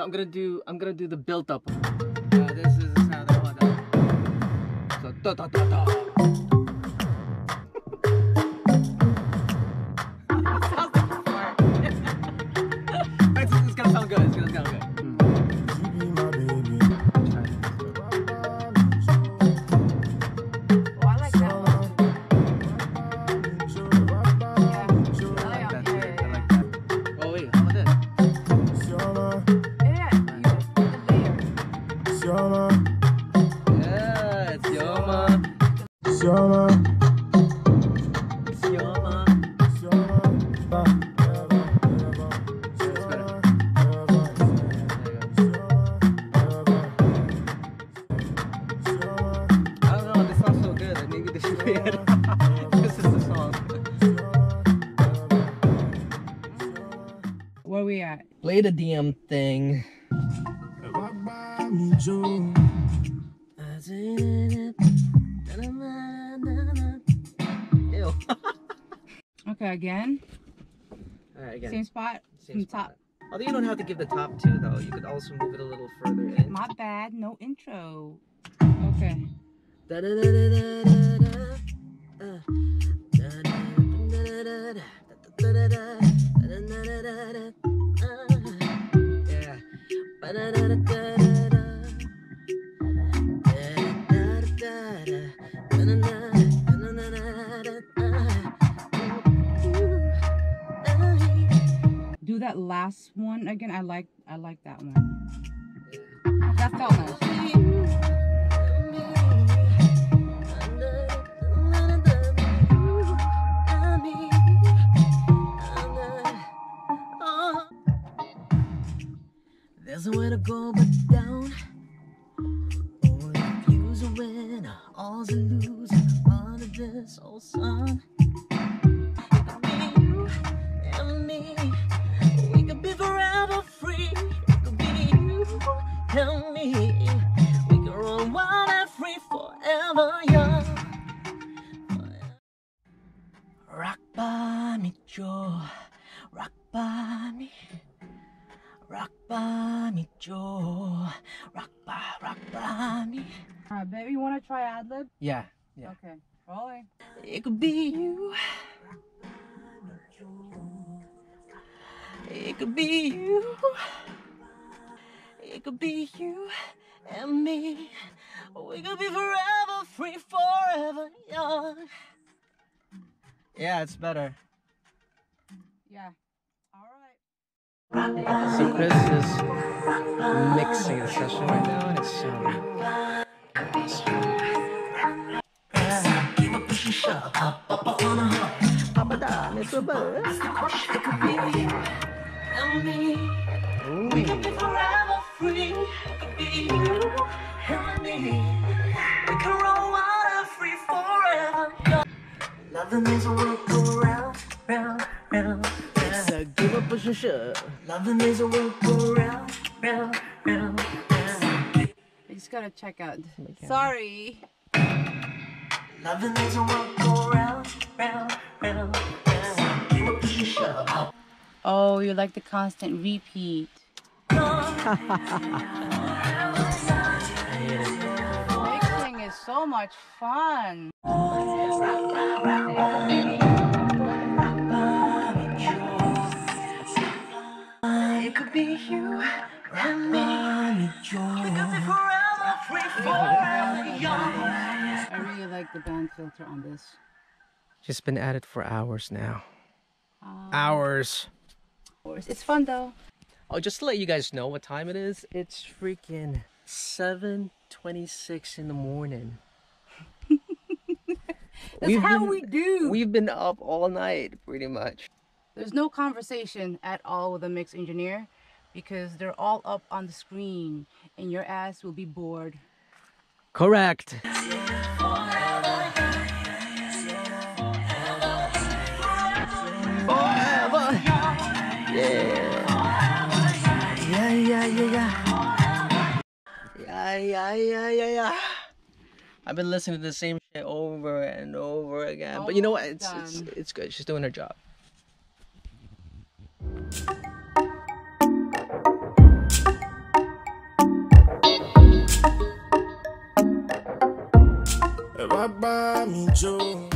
So I'm gonna do I'm gonna do the built up. Uh, this is the sound that So da da da da. Where we at? Play the DM thing. Again. Alright, again. Same spot. Same from spot. top. Although you don't have to give the top two though. You could also move it a little further in. My bad. No intro. Okay. Yeah. Do that last one again. I like. I like that one. That felt nice. There's to go but down. A winner, all's a loser. Part of this sun. Rock by me, Joe. Rock by me. Rock by me, Joe. Rock by, rock by me. Alright, baby, you want to try ad lib? Yeah, yeah. Okay. Rolling. It could be you. It could be you. It could be you and me. We could be forever free, forever young. Yeah, it's better. Yeah. All right. So Chris is mixing the session right now, and it's sounding We could be forever free. Could be you and me. Loving is a world go round, round, round, round. a give up, push and shove. Loving is a world go round, round, round, round. I just gotta check out. Sorry. Loving is a world go round, round, round, round. Give up, push and. Oh, you like the constant repeat. So much fun. It could be you and me. We could be forever free, forever young. I really like the band filter on this. Just been at it for hours now. Um, Hours. It's fun though. Oh, just to let you guys know what time it is, it's freaking 7.26 in the morning. That's We've how been- we do. We've been up all night, pretty much. There's no conversation at all with a mix engineer because they're all up on the screen and your ass will be bored. Correct. I've been listening to the same shit over and over again. But you know what? It's, it's it's good. She's doing her job. Bye bye, me Joe.